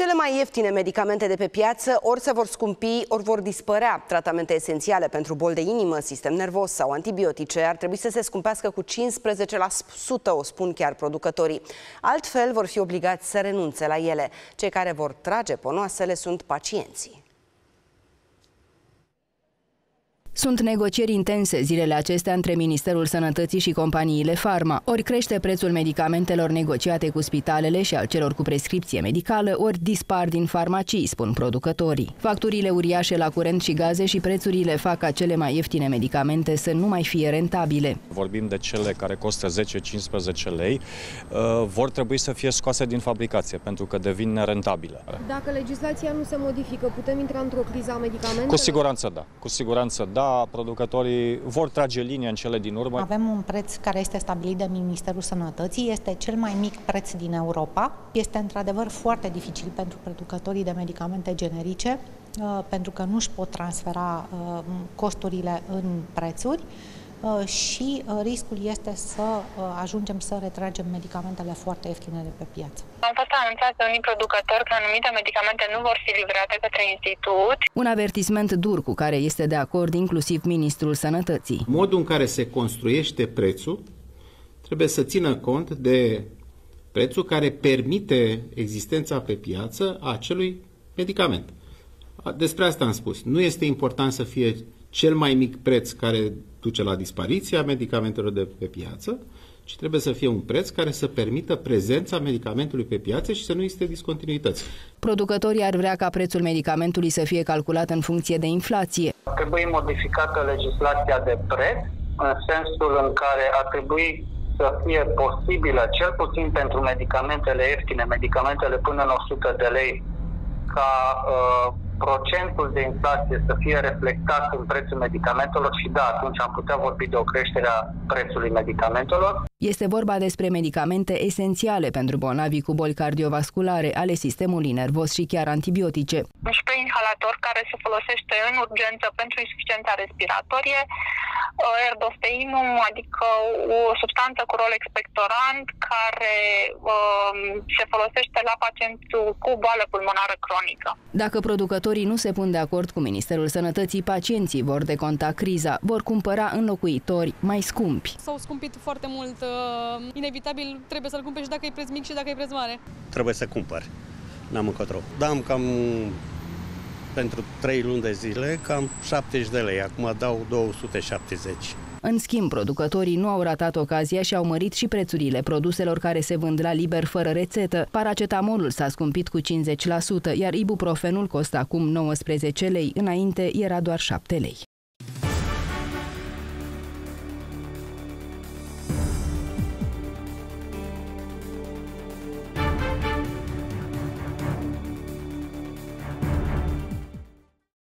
Cele mai ieftine medicamente de pe piață ori se vor scumpi, ori vor dispărea. Tratamente esențiale pentru bol de inimă, sistem nervos sau antibiotice ar trebui să se scumpească cu 15%, o spun chiar producătorii. Altfel vor fi obligați să renunțe la ele. Cei care vor trage ponoasele sunt pacienții. Sunt negocieri intense zilele acestea între Ministerul Sănătății și companiile farma. Ori crește prețul medicamentelor negociate cu spitalele și al celor cu prescripție medicală, ori dispar din farmacii, spun producătorii. Facturile uriașe la curent și gaze și prețurile fac ca cele mai ieftine medicamente să nu mai fie rentabile. Vorbim de cele care costă 10-15 lei, uh, vor trebui să fie scoase din fabricație pentru că devin nerentabile. Dacă legislația nu se modifică, putem intra într-o criză a medicamentelor? Cu siguranță da, cu siguranță da producătorii vor trage linia în cele din urmă. Avem un preț care este stabilit de Ministerul Sănătății, este cel mai mic preț din Europa. Este într-adevăr foarte dificil pentru producătorii de medicamente generice, uh, pentru că nu își pot transfera uh, costurile în prețuri. Uh, și uh, riscul este să uh, ajungem să retragem medicamentele foarte ieftine de pe piață. Am fost anunțat de unii producători că anumite medicamente nu vor fi livrate către institut. Un avertisment dur cu care este de acord inclusiv Ministrul Sănătății. Modul în care se construiește prețul trebuie să țină cont de prețul care permite existența pe piață a acelui medicament. Despre asta am spus. Nu este important să fie cel mai mic preț care duce la dispariția medicamentelor de pe piață, ci trebuie să fie un preț care să permită prezența medicamentului pe piață și să nu existe discontinuități. Producătorii ar vrea ca prețul medicamentului să fie calculat în funcție de inflație. Trebuie modificată legislația de preț în sensul în care ar trebui să fie posibilă, cel puțin pentru medicamentele ieftine, medicamentele până în 100 de lei, ca uh, procentul de inflație să fie reflectat în prețul medicamentelor și da, atunci am putea vorbi de o creștere a prețului medicamentelor. Este vorba despre medicamente esențiale pentru bolnavii cu boli cardiovasculare ale sistemului nervos și chiar antibiotice. Un spray inhalator care se folosește în urgență pentru insuficiența respiratorie, erdosteinum, adică o substanță cu rol expectorant care um, se folosește la pacientul cu boală pulmonară cronică. Dacă producătorii nu se pun de acord cu Ministerul Sănătății, pacienții vor deconta criza, vor cumpăra înlocuitori mai scumpi. S-au scumpit foarte mult, uh, inevitabil trebuie să-l cumperi și dacă e preț mic și dacă e preț mare. Trebuie să cumpări, n-am încotro. Da, am cam pentru 3 luni de zile cam 70 de lei, acum dau 270. În schimb, producătorii nu au ratat ocazia și au mărit și prețurile produselor care se vând la liber fără rețetă. Paracetamolul s-a scumpit cu 50%, iar ibuprofenul costă acum 19 lei, înainte era doar 7 lei.